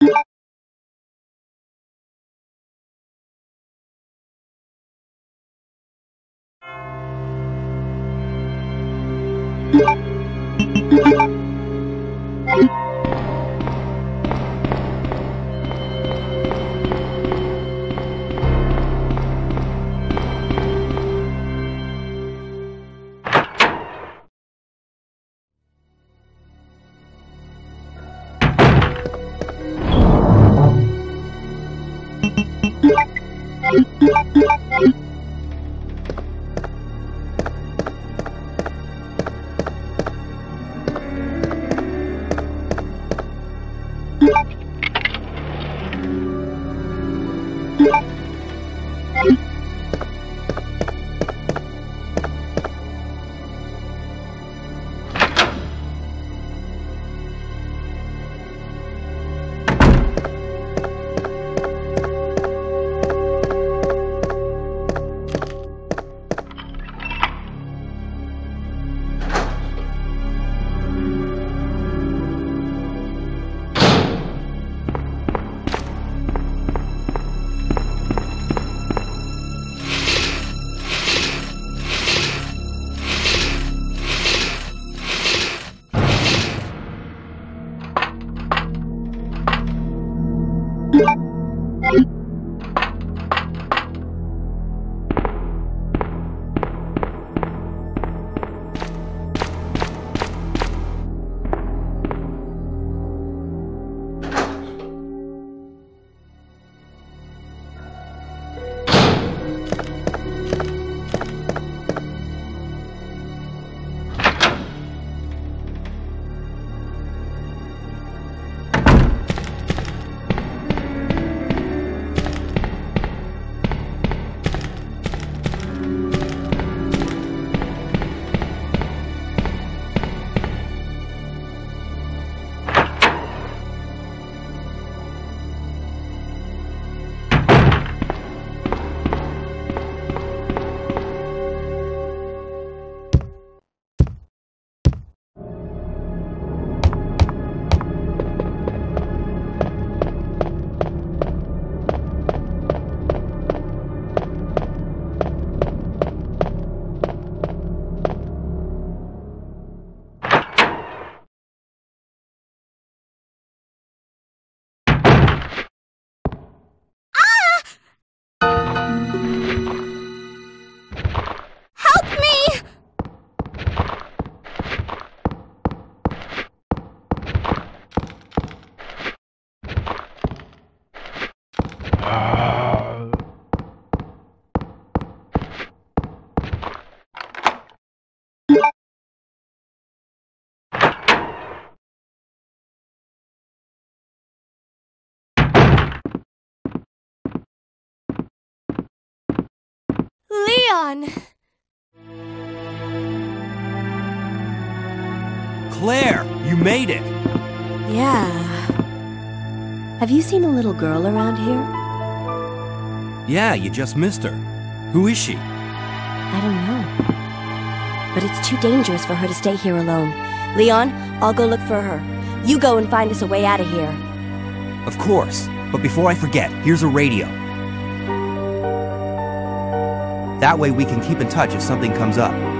you 群。Help Leon! Claire, you made it! Yeah. Have you seen a little girl around here? Yeah, you just missed her. Who is she? I don't know. But it's too dangerous for her to stay here alone. Leon, I'll go look for her. You go and find us a way out of here. Of course. But before I forget, here's a radio. That way we can keep in touch if something comes up.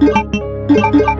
Thank you.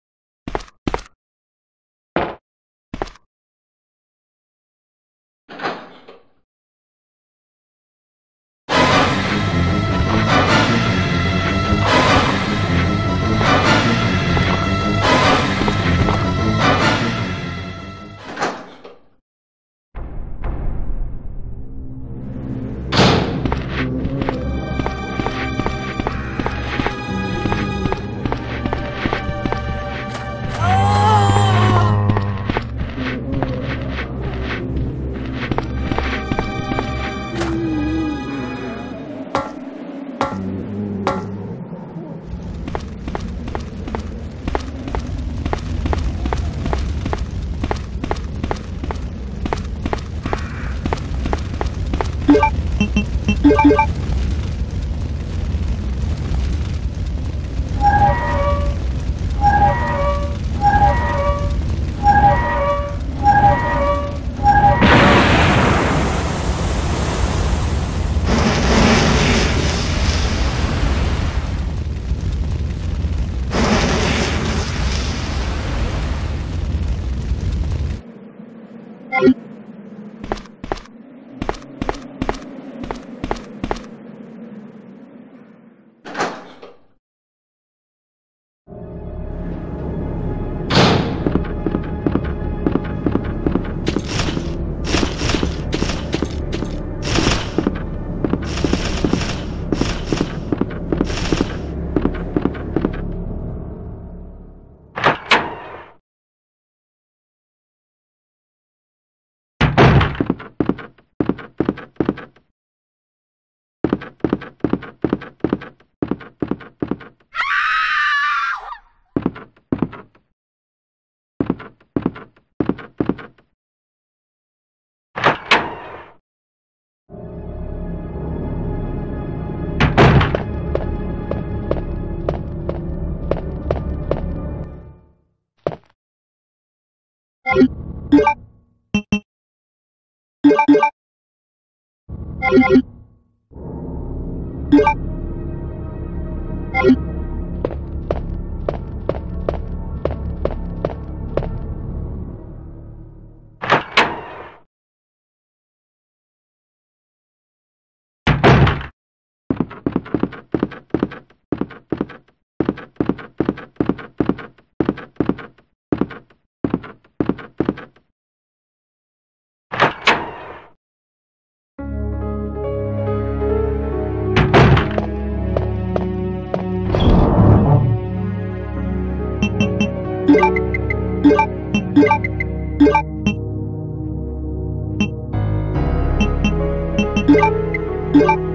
Thank you. Thank you.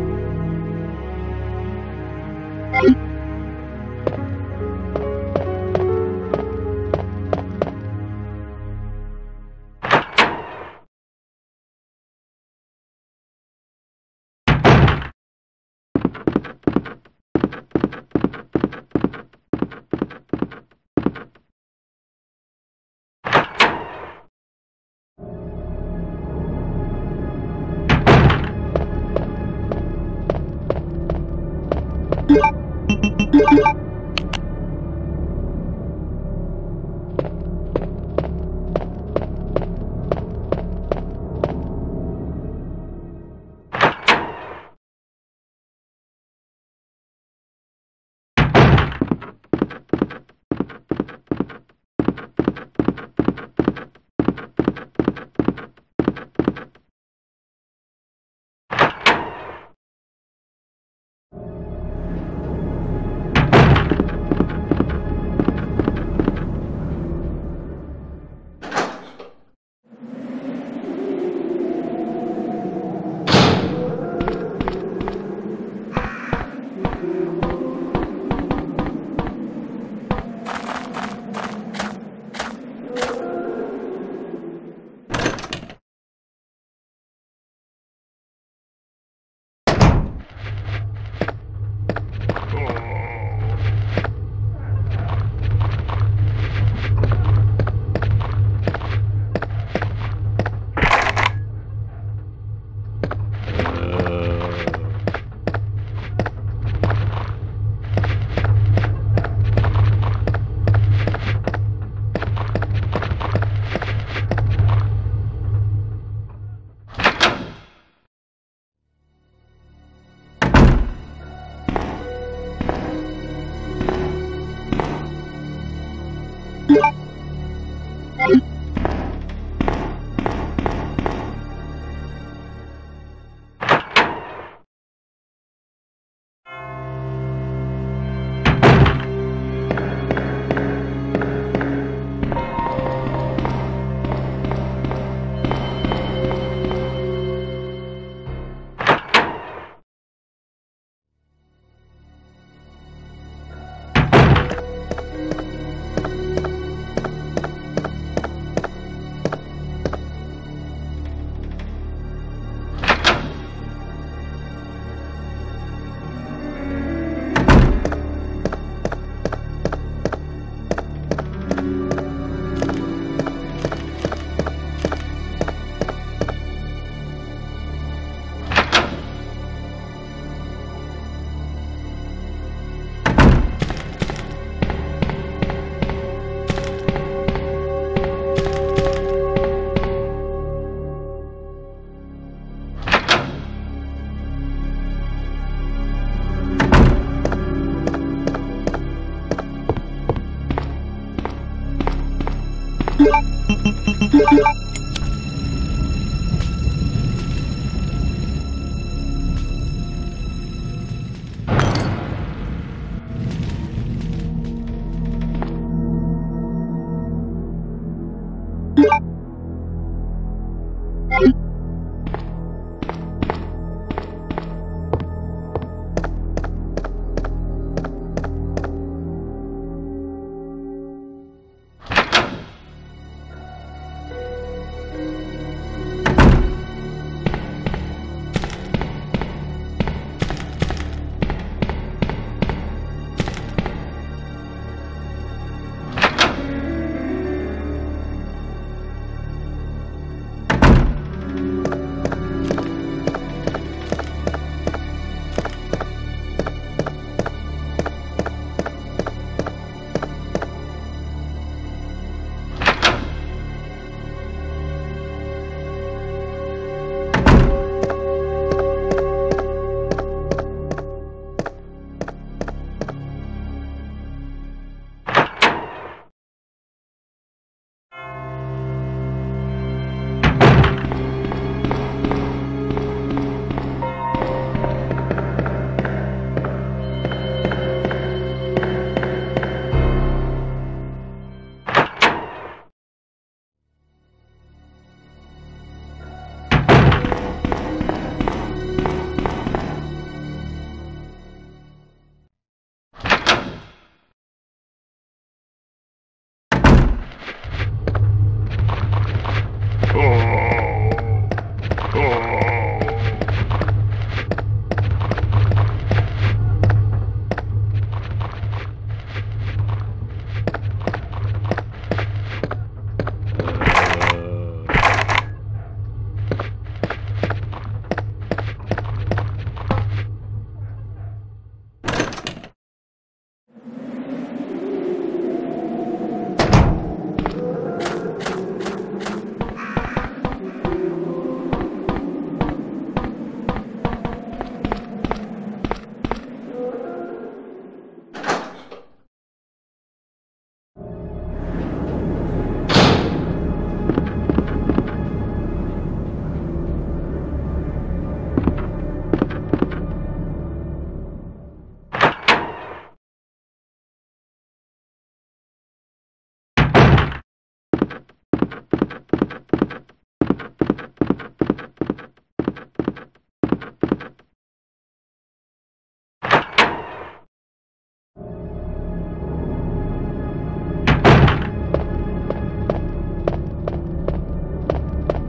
Oh.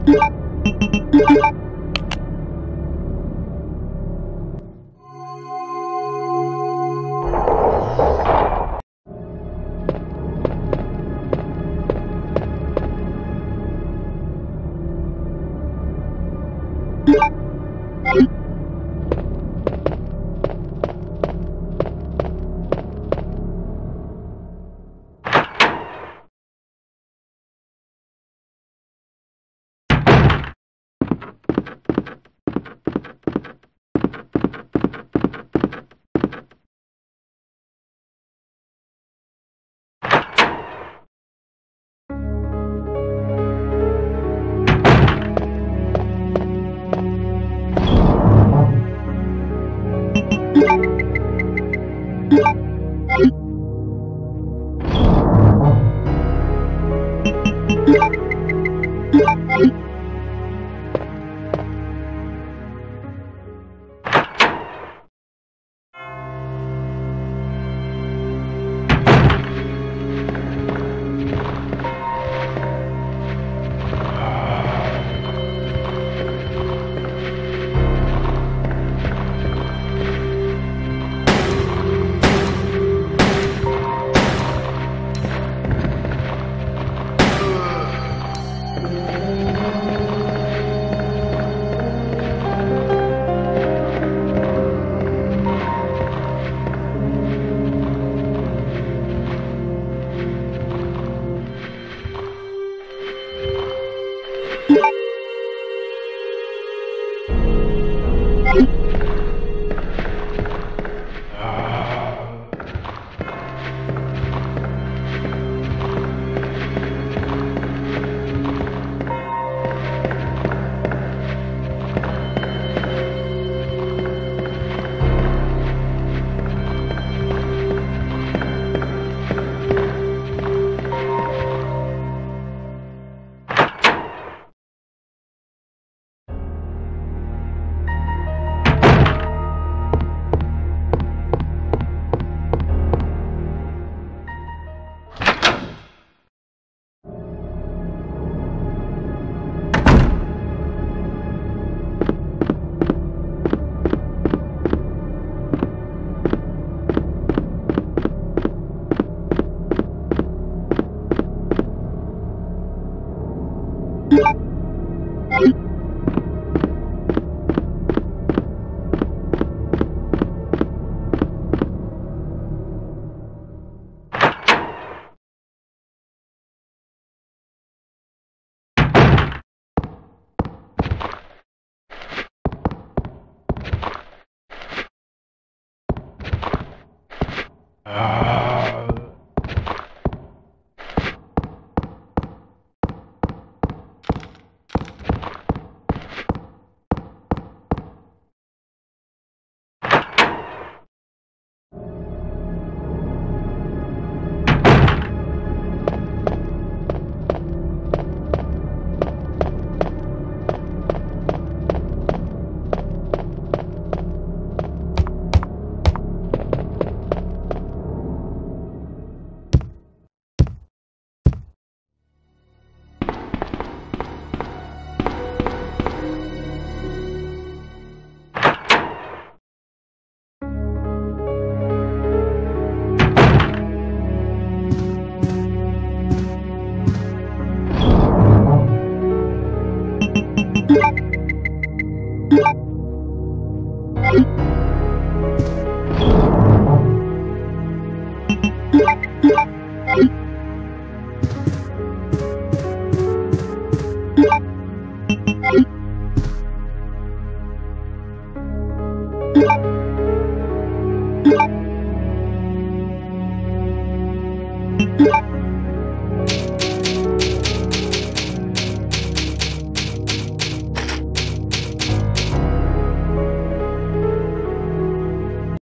Thank you.